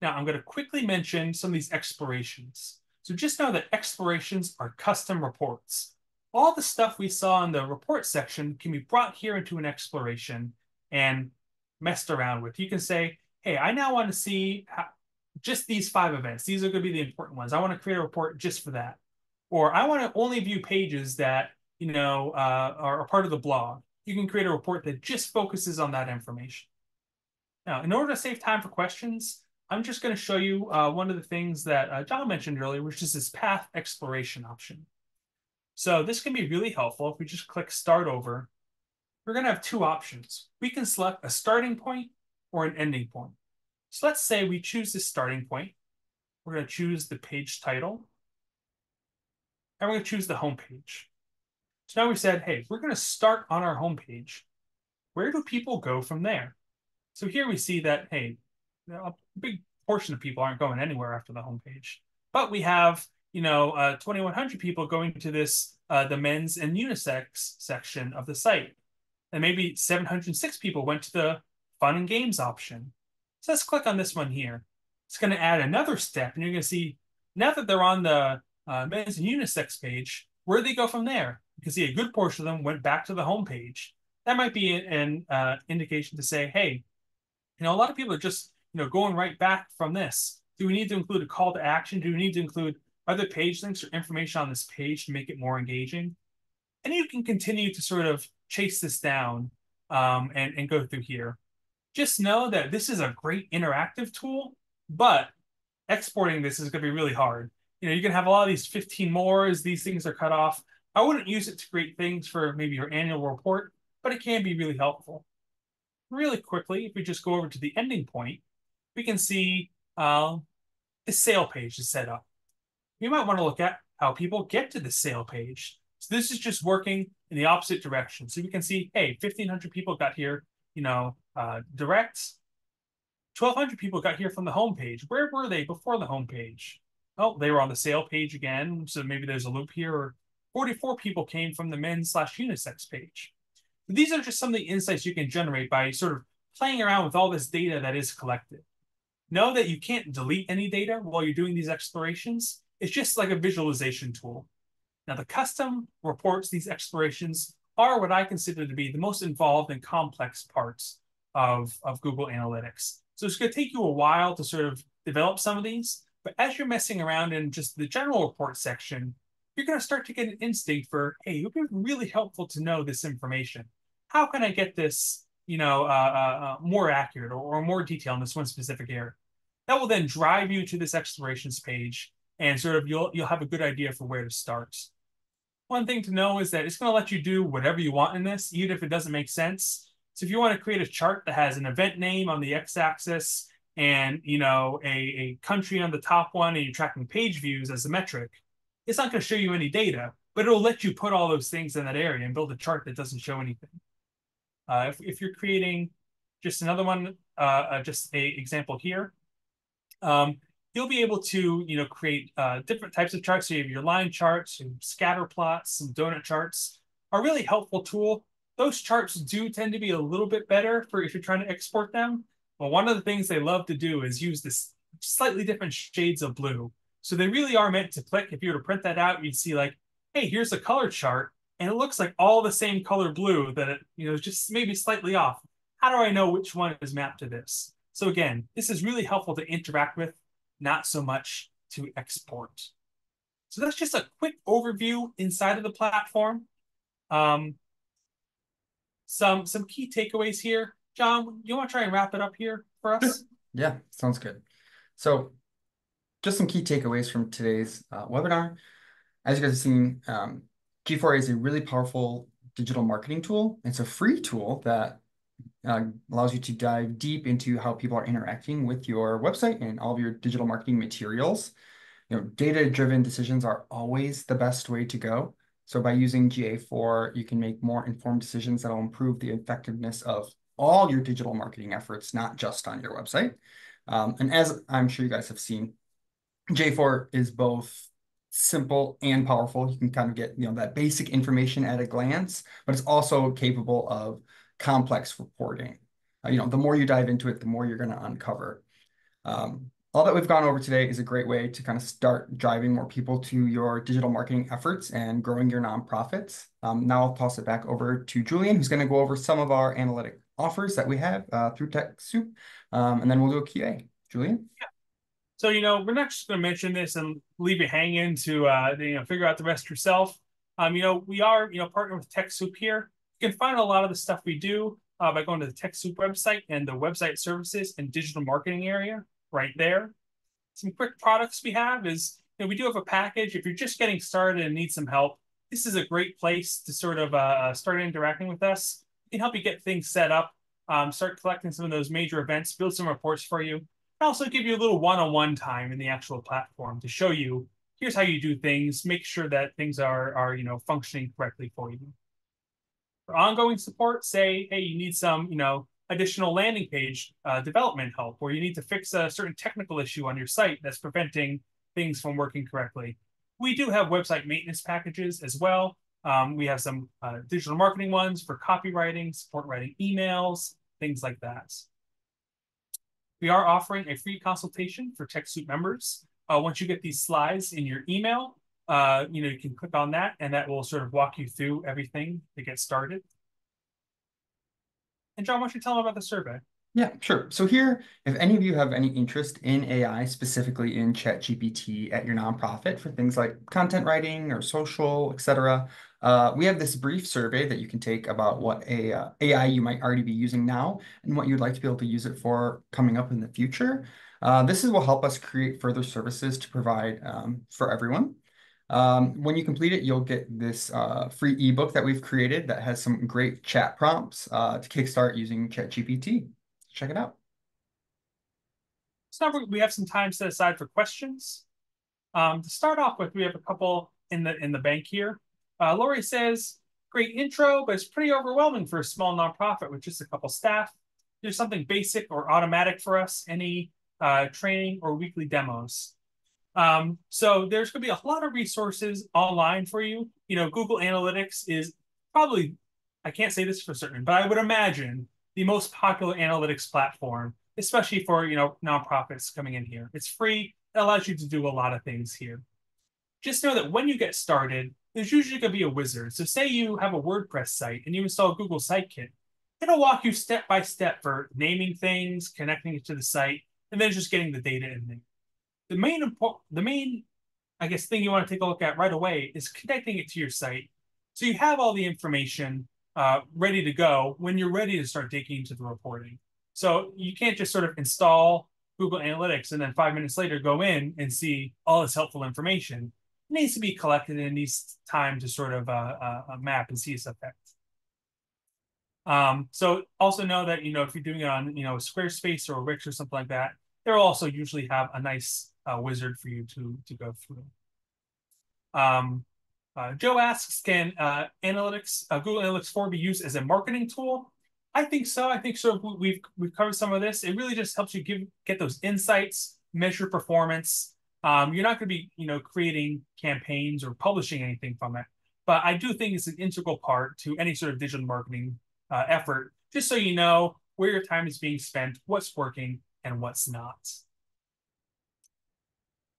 Now, I'm going to quickly mention some of these explorations. So just know that explorations are custom reports. All the stuff we saw in the report section can be brought here into an exploration and messed around with. You can say, hey, I now want to see how, just these five events. These are going to be the important ones. I want to create a report just for that. Or I want to only view pages that, you know, uh, are part of the blog. You can create a report that just focuses on that information. Now, in order to save time for questions, I'm just going to show you uh, one of the things that uh, Jon mentioned earlier, which is this path exploration option. So this can be really helpful if we just click start over we're going to have two options. We can select a starting point or an ending point. So let's say we choose this starting point. We're going to choose the page title. And we're going to choose the home page. So now we said, hey, we're going to start on our home page. Where do people go from there? So here we see that, hey, a big portion of people aren't going anywhere after the home page. But we have, you know, uh, 2,100 people going to this, uh, the men's and unisex section of the site and maybe 706 people went to the fun and games option. So let's click on this one here. It's going to add another step, and you're going to see now that they're on the uh, men's and unisex page, where do they go from there. You can see a good portion of them went back to the home page. That might be an uh, indication to say, hey, you know, a lot of people are just you know going right back from this. Do we need to include a call to action? Do we need to include other page links or information on this page to make it more engaging? And you can continue to sort of chase this down um, and, and go through here. Just know that this is a great interactive tool, but exporting this is going to be really hard. You know, you can have a lot of these 15 mores, these things are cut off. I wouldn't use it to create things for maybe your annual report, but it can be really helpful. really quickly, if we just go over to the ending point, we can see uh, the sale page is set up. We might want to look at how people get to the sale page. So this is just working in the opposite direction. So we can see, hey, 1,500 people got here, you know, uh, direct. 1,200 people got here from the homepage. Where were they before the homepage? Oh, they were on the sale page again. So maybe there's a loop here. Or 44 people came from the men's slash unisex page. These are just some of the insights you can generate by sort of playing around with all this data that is collected. Know that you can't delete any data while you're doing these explorations. It's just like a visualization tool. Now, the custom reports, these explorations, are what I consider to be the most involved and complex parts of, of Google Analytics. So it's going to take you a while to sort of develop some of these, but as you're messing around in just the general report section, you're going to start to get an instinct for, hey, it would be really helpful to know this information. How can I get this, you know, uh, uh, uh, more accurate or, or more detail in this one specific area? That will then drive you to this explorations page, and sort of you'll you'll have a good idea for where to start. One thing to know is that it's going to let you do whatever you want in this, even if it doesn't make sense. So if you want to create a chart that has an event name on the x-axis and you know a, a country on the top one, and you're tracking page views as a metric, it's not going to show you any data, but it'll let you put all those things in that area and build a chart that doesn't show anything. Uh, if, if you're creating just another one, uh, uh, just a example here, um, you'll be able to you know create uh, different types of charts. So you have your line charts, and scatter plots, some donut charts. A really helpful tool. Those charts do tend to be a little bit better for if you're trying to export them. But one of the things they love to do is use this slightly different shades of blue. So they really are meant to click. If you were to print that out, you'd see like, hey, here's a color chart, and it looks like all the same color blue that it, you know, just maybe slightly off. How do I know which one is mapped to this? So again, this is really helpful to interact with, not so much to export. So that's just a quick overview inside of the platform. Um, some some key takeaways here. Jon, you want to try and wrap it up here for us? Yeah, sounds good. So just some key takeaways from today's uh, webinar. As you guys have seen, um, G4A is a really powerful digital marketing tool. It's a free tool that uh, allows you to dive deep into how people are interacting with your website and all of your digital marketing materials. You know, data-driven decisions are always the best way to go. So by using GA4, you can make more informed decisions that will improve the effectiveness of all your digital marketing efforts, not just on your website. Um, and as I'm sure you guys have seen, GA4 is both simple and powerful. You can kind of get, you know, that basic information at a glance, but it's also capable of complex reporting. Uh, you know, the more you dive into it, the more you're going to uncover. Um, all that we've gone over today is a great way to kind of start driving more people to your digital marketing efforts and growing your nonprofits. Um, now I'll toss it back over to Julian, who's going to go over some of our analytic offers that we have uh, through TechSoup, um, and then we'll do a QA. Julian? Yeah. So, you know, we're not just going to mention this and leave you hanging to, uh, you know, figure out the rest yourself. Um, you know, we are, you know, partner with TechSoup here. You can find a lot of the stuff we do uh, by going to the TechSoup website and the website services and digital marketing area right there. Some quick products we have is, you know, we do have a package. If you're just getting started and need some help, this is a great place to sort of uh, start interacting with us. We can help you get things set up, um, start collecting some of those major events, build some reports for you, and also give you a little one-on-one time in the actual platform to show you here's how you do things, make sure that things are are you know functioning correctly for you. For ongoing support, say, hey, you need some you know additional landing page uh, development help, or you need to fix a certain technical issue on your site that's preventing things from working correctly. We do have website maintenance packages as well. Um, we have some uh, digital marketing ones for copywriting, support writing emails, things like that. We are offering a free consultation for TechSoup members. Uh, once you get these slides in your email, uh, you know, you can click on that and that will sort of walk you through everything to get started. And Jon, why don't you tell them about the survey? Yeah, sure. So here, if any of you have any interest in AI, specifically in ChatGPT at your nonprofit for things like content writing or social, etc., uh, we have this brief survey that you can take about what a, uh, AI you might already be using now and what you'd like to be able to use it for coming up in the future. Uh, this is, will help us create further services to provide um, for everyone. Um, when you complete it, you'll get this uh, free ebook that we've created that has some great chat prompts uh, to kickstart using ChatGPT. Check it out. So now we have some time set aside for questions. Um, to start off with, we have a couple in the in the bank here. Uh, Lori says, "Great intro, but it's pretty overwhelming for a small nonprofit with just a couple staff. There's something basic or automatic for us. Any uh, training or weekly demos." Um, so there's going to be a lot of resources online for you. You know, Google Analytics is probably, I can't say this for certain, but I would imagine the most popular analytics platform, especially for, you know, nonprofits coming in here. It's free. It allows you to do a lot of things here. Just know that when you get started, there's usually going to be a wizard. So say you have a WordPress site and you install Google Site Kit. It'll walk you step by step for naming things, connecting it to the site, and then just getting the data in there the main important, the main, I guess, thing you want to take a look at right away is connecting it to your site. So you have all the information uh, ready to go when you're ready to start digging into the reporting. So you can't just sort of install Google Analytics and then five minutes later go in and see all this helpful information. It needs to be collected and needs time to sort of uh, uh, map and see its effect. Um, so also know that, you know, if you're doing it on, you know, Squarespace or Wix or something like that, they'll also usually have a nice uh, wizard for you to to go through. Um, uh, Joe asks, can uh, analytics, uh, Google Analytics 4 be used as a marketing tool? I think so. I think so. We've we've covered some of this. It really just helps you give get those insights, measure performance. Um, you're not going to be, you know, creating campaigns or publishing anything from it, but I do think it's an integral part to any sort of digital marketing uh, effort, just so you know where your time is being spent, what's working, and what's not.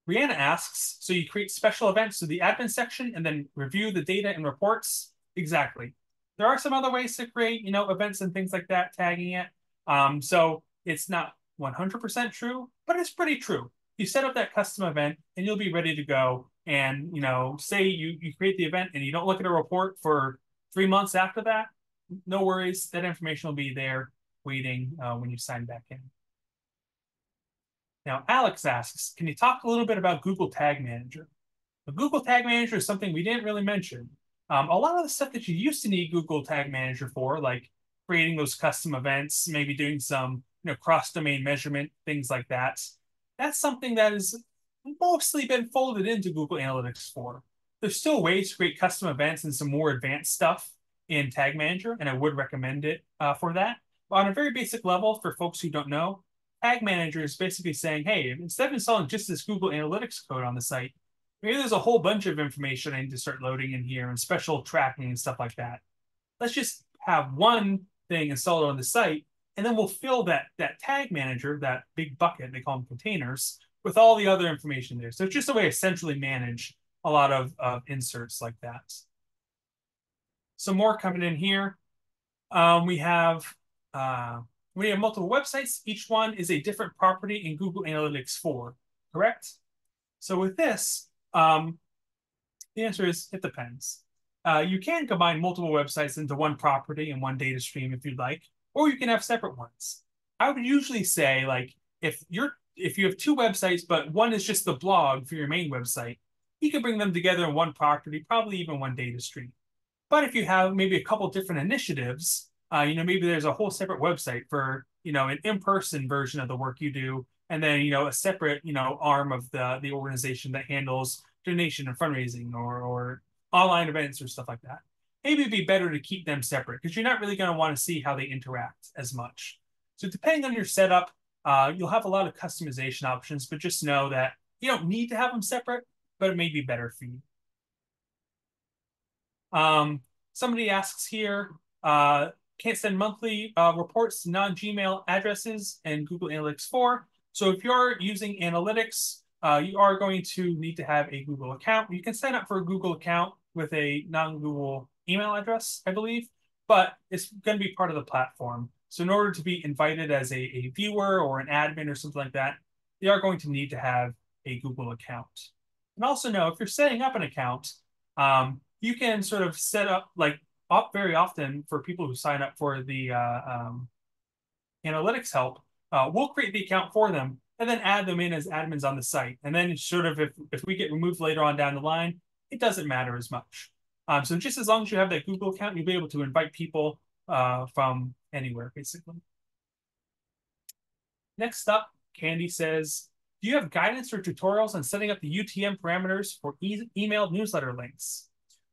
Rihanna asks, so you create special events to the admin section and then review the data and reports? Exactly. There are some other ways to create, you know, events and things like that, tagging it. Um, so it's not 100% true, but it's pretty true. You set up that custom event and you'll be ready to go. And, you know, say you, you create the event and you don't look at a report for three months after that, no worries. That information will be there waiting uh, when you sign back in. Now, Alex asks, can you talk a little bit about Google Tag Manager? The Google Tag Manager is something we didn't really mention. Um, a lot of the stuff that you used to need Google Tag Manager for, like creating those custom events, maybe doing some you know cross-domain measurement, things like that, that's something that has mostly been folded into Google Analytics 4. There's still ways to create custom events and some more advanced stuff in Tag Manager, and I would recommend it uh, for that. But on a very basic level, for folks who don't know, Tag Manager is basically saying, hey, instead of installing just this Google Analytics code on the site, maybe there's a whole bunch of information I need to start loading in here and special tracking and stuff like that. Let's just have one thing installed on the site, and then we'll fill that, that tag manager, that big bucket, they call them containers, with all the other information there. So it's just a way to centrally manage a lot of, inserts like that. Some more coming in here. Um, we have uh, we have multiple websites. Each one is a different property in Google Analytics 4, correct? So with this, um, the answer is it depends. Uh, you can combine multiple websites into one property and one data stream if you'd like, or you can have separate ones. I would usually say like if you're if you have two websites, but one is just the blog for your main website, you can bring them together in one property, probably even one data stream. But if you have maybe a couple different initiatives, uh, you know, maybe there's a whole separate website for, you know, an in-person version of the work you do, and then, you know, a separate, you know, arm of the the organization that handles donation and fundraising or or online events or stuff like that. Maybe it'd be better to keep them separate because you're not really going to want to see how they interact as much. So depending on your setup, uh, you'll have a lot of customization options, but just know that you don't need to have them separate, but it may be better for you. Um, somebody asks here, uh, can't send monthly uh, reports to non-Gmail addresses and Google Analytics 4. So if you're using Analytics, uh, you are going to need to have a Google account. You can sign up for a Google account with a non-Google email address, I believe, but it's going to be part of the platform. So in order to be invited as a, a viewer or an admin or something like that, you are going to need to have a Google account. And also know if you're setting up an account, um, you can sort of set up like very often for people who sign up for the uh, um, analytics help, uh, we'll create the account for them and then add them in as admins on the site. And then sort of if, if we get removed later on down the line, it doesn't matter as much. Um, so just as long as you have that Google account, you'll be able to invite people uh, from anywhere, basically. Next up, Candy says, do you have guidance or tutorials on setting up the UTM parameters for e email newsletter links?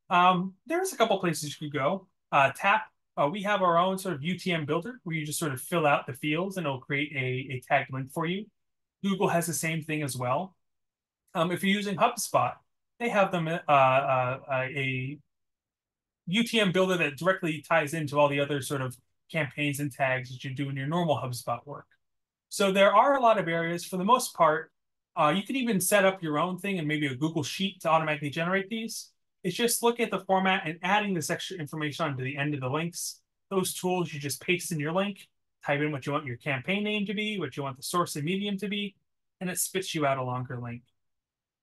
Um, there's a couple places you could go. Uh, Tapp, uh, we have our own sort of UTM builder where you just sort of fill out the fields and it'll create a, a tagged link for you. Google has the same thing as well. Um, if you're using HubSpot, they have them uh, uh, a UTM builder that directly ties into all the other sort of campaigns and tags that you do in your normal HubSpot work. So there are a lot of areas. For the most part, uh, you can even set up your own thing and maybe a Google Sheet to automatically generate these. It's just looking at the format and adding this extra information onto the end of the links. Those tools you just paste in your link, type in what you want your campaign name to be, what you want the source and medium to be, and it spits you out a longer link.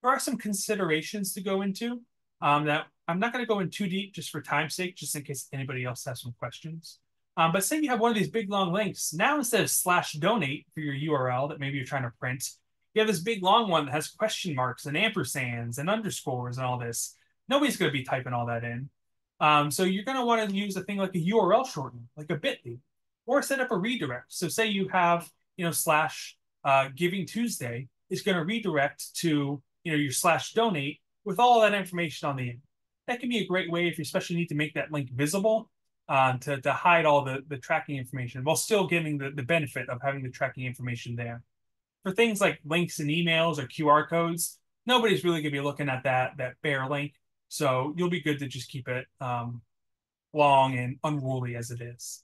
There are some considerations to go into um, that I'm not going to go in too deep just for time's sake, just in case anybody else has some questions. Um, but say you have one of these big long links. Now instead of slash donate for your URL that maybe you're trying to print, you have this big long one that has question marks and ampersands and underscores and all this. Nobody's going to be typing all that in. Um, so you're going to want to use a thing like a URL shortener, like a bit.ly, or set up a redirect. So say you have, you know, slash uh, Giving Tuesday is going to redirect to, you know, your slash donate with all that information on the end. That can be a great way if you especially need to make that link visible uh, to, to hide all the, the tracking information while still getting the, the benefit of having the tracking information there. For things like links and emails or QR codes, nobody's really going to be looking at that, that bare link. So you'll be good to just keep it um, long and unruly as it is.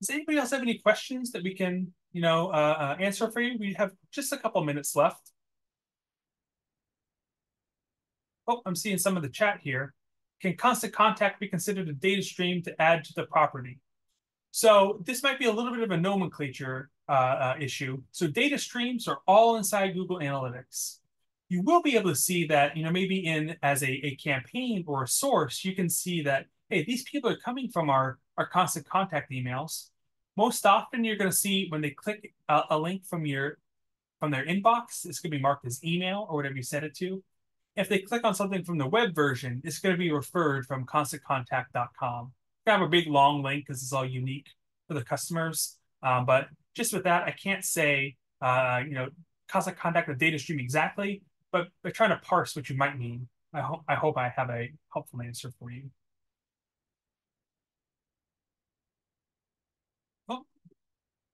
Does anybody else have any questions that we can, you know, uh, uh, answer for you? We have just a couple minutes left. Oh, I'm seeing some of the chat here. Can Constant Contact be considered a data stream to add to the property? So this might be a little bit of a nomenclature uh, uh, issue. So data streams are all inside Google Analytics. You will be able to see that, you know, maybe in as a, a campaign or a source, you can see that, hey, these people are coming from our, our Constant Contact emails. Most often you're going to see when they click a, a link from your from their inbox, it's going to be marked as email or whatever you set it to. If they click on something from the web version, it's going to be referred from constantcontact.com. I have a big long link because it's all unique for the customers. Um, but just with that, I can't say, uh, you know, Constant Contact with data stream exactly, but by trying to parse what you might mean, I hope I hope I have a helpful answer for you. Oh,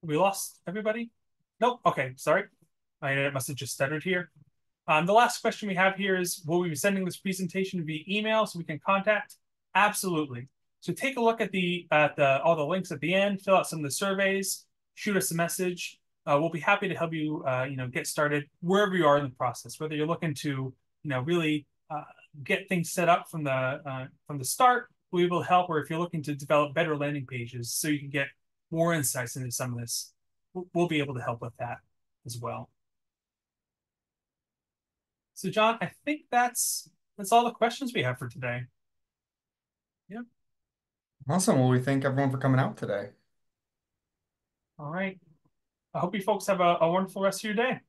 we lost everybody? Nope. Okay, sorry. I must have just stuttered here. Um, the last question we have here is, will we be sending this presentation via email so we can contact? Absolutely. So take a look at the at the all the links at the end, fill out some of the surveys, shoot us a message. Uh, we'll be happy to help you, uh, you know, get started wherever you are in the process. Whether you're looking to, you know, really uh, get things set up from the uh, from the start, we'll be able to help. Or if you're looking to develop better landing pages so you can get more insights into some of this, we'll be able to help with that as well. So Jon, I think that's that's all the questions we have for today. Yeah. Awesome. Well, we thank everyone for coming out today. All right. I hope you folks have a, a wonderful rest of your day.